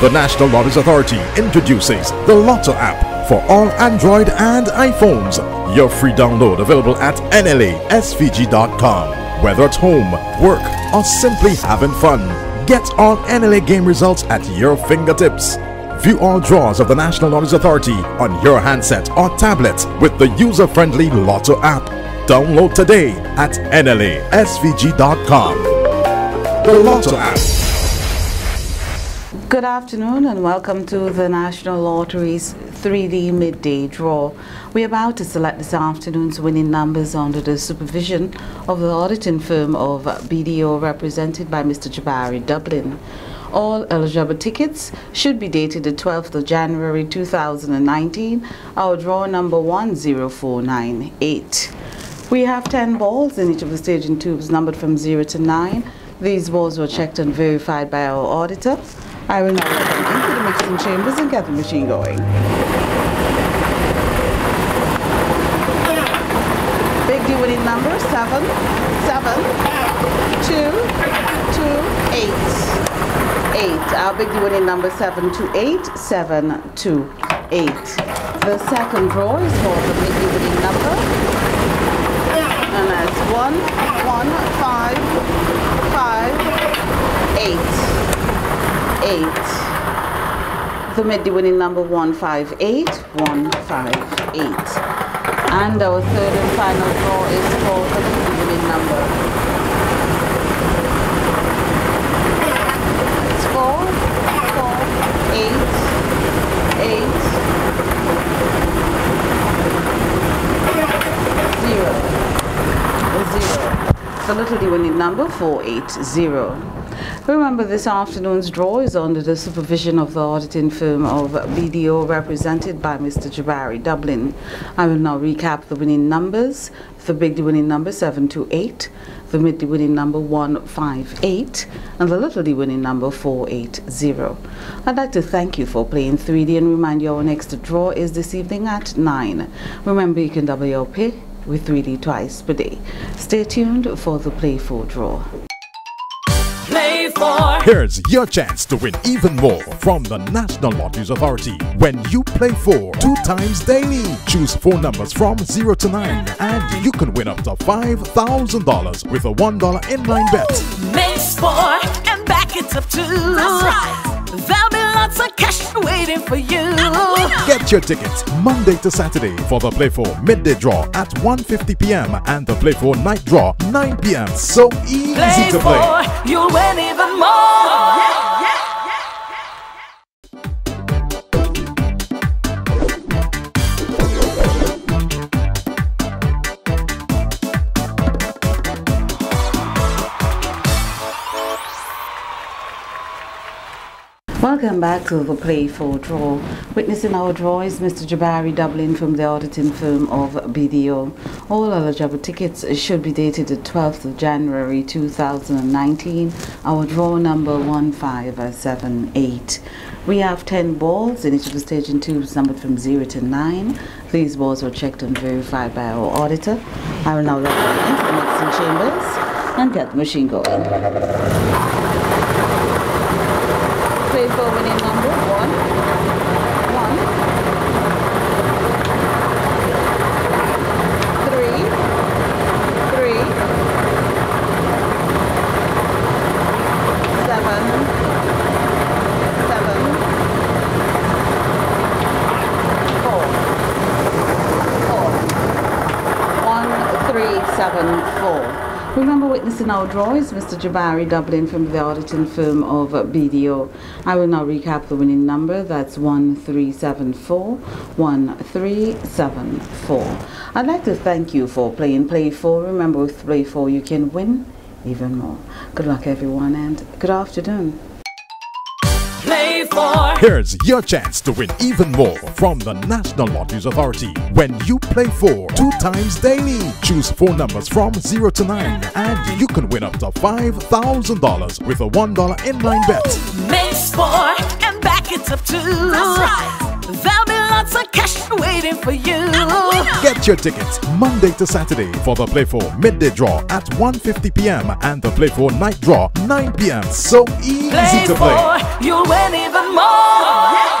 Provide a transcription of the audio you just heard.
The National Lotteries Authority introduces the Lotto app for all Android and iPhones. Your free download available at nlasvg.com. Whether at home, work, or simply having fun, get all NLA game results at your fingertips. View all draws of the National Lotteries Authority on your handset or tablet with the user-friendly Lotto app. Download today at nlasvg.com. The Lotto app. Good afternoon and welcome to the National Lottery's 3D midday draw. We're about to select this afternoon's winning numbers under the supervision of the auditing firm of BDO represented by Mr. Jabari Dublin. All eligible tickets should be dated the 12th of January 2019. Our draw number 10498. We have 10 balls in each of the staging tubes numbered from 0 to 9. These balls were checked and verified by our auditor. I will now let them into the mixing chambers and get the machine going. Big D winning number 7, 7, 2, 2, 8. 8. Our big D winning number 7 to 8, 7 to 8. The second draw is for the big winning number. And that's 1, 1, 5, 5, 8. 8. The midday winning number 158, 158. And our third and final draw is for the winning number. It's 4, 4, 8, 8, 0. The little D winning number 480. Remember, this afternoon's draw is under the supervision of the auditing firm of BDO, represented by Mr. Jabari Dublin. I will now recap the winning numbers. The big winning number 728, the mid winning number 158, and the little winning number 480. I'd like to thank you for playing 3D and remind you our next draw is this evening at 9. Remember, you can double your pay with 3D twice per day. Stay tuned for the Play 4 draw. Play 4. Here's your chance to win even more from the National Lotteries Authority when you play for two times daily. Choose four numbers from 0 to 9 and you can win up to $5,000 with a $1 inline bet. Makes four and back it up too. That's right. There'll be lots of cash waiting for you. Get your tickets Monday to Saturday for the Play 4 midday draw at 1.50 p.m. and the Play 4 night draw 9 p.m. So easy Play to play. you'll win even more. Welcome back to the Play 4 draw. Witnessing our draw is Mr. Jabari Dublin from the auditing firm of BDO. All eligible tickets should be dated the 12th of January 2019. Our draw number 1578. We have 10 balls in each of the staging tubes numbered from 0 to 9. These balls were checked and verified by our auditor. I will now them into the mixing chambers and get the machine going. Play 4 winning number one. Seven, four. Remember witnessing our draw is Mr. Jabari Dublin from the auditing firm of BDO. I will now recap the winning number. That's 1374 1374. I'd like to thank you for playing Play 4. Remember with Play 4 you can win even more. Good luck everyone and good afternoon. Play 4. Here's your chance to win even more from the National Lotteries Authority when you play for two times daily. Choose four numbers from 0 to 9 and you can win up to $5,000 with a $1 inline bet. Makes four and back it up too. That's right. Waiting for you. Get your tickets Monday to Saturday for the Play 4 midday draw at 1.50 p.m. and the Play 4 night draw 9 p.m. So easy Play to play. you'll win even more.